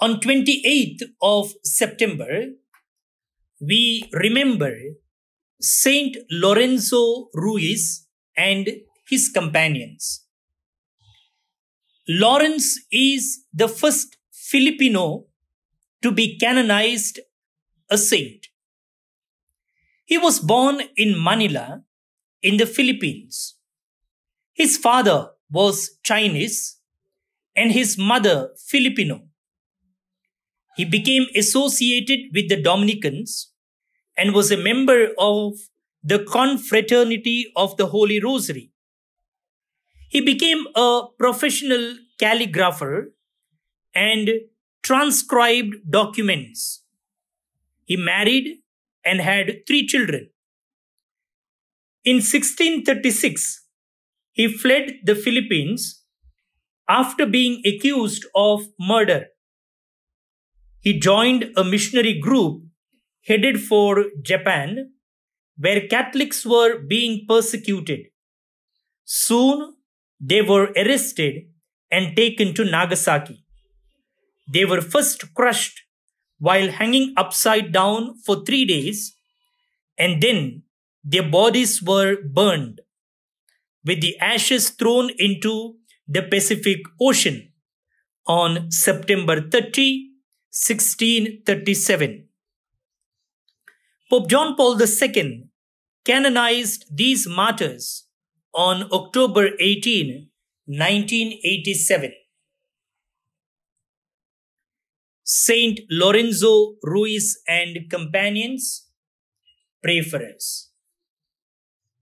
On 28th of September, we remember Saint Lorenzo Ruiz and his companions. Lawrence is the first Filipino to be canonized a saint. He was born in Manila in the Philippines. His father was Chinese and his mother Filipino. He became associated with the Dominicans and was a member of the Confraternity of the Holy Rosary. He became a professional calligrapher and transcribed documents. He married and had three children. In 1636, he fled the Philippines after being accused of murder. He joined a missionary group headed for Japan, where Catholics were being persecuted. Soon, they were arrested and taken to Nagasaki. They were first crushed while hanging upside down for three days, and then their bodies were burned, with the ashes thrown into the Pacific Ocean on September 30, 1637. Pope John Paul II canonized these martyrs on October 18, 1987. Saint Lorenzo Ruiz and companions, pray for us.